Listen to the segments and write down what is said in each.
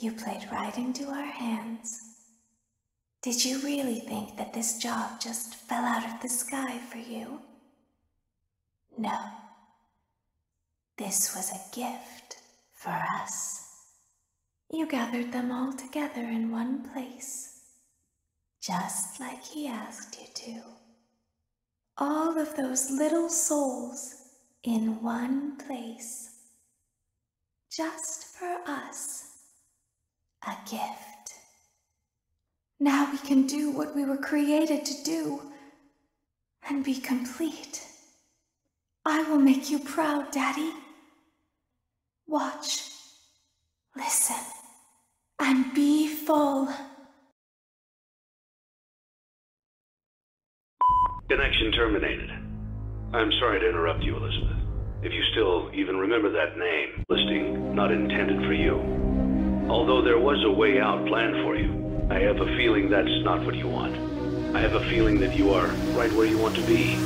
You played right into our hands. Did you really think that this job just fell out of the sky for you? No. This was a gift for us. You gathered them all together in one place, just like he asked you to. All of those little souls in one place, just for us. A gift. Now we can do what we were created to do and be complete. I will make you proud, Daddy. Watch, listen, and be full. Connection terminated. I'm sorry to interrupt you, Elizabeth. If you still even remember that name, listing not intended for you. Although there was a way out planned for you, I have a feeling that's not what you want. I have a feeling that you are right where you want to be.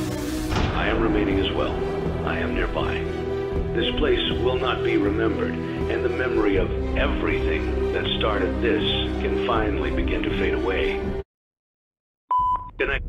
I am remaining as well. I am nearby. This place will not be remembered, and the memory of everything that started this can finally begin to fade away. Connect.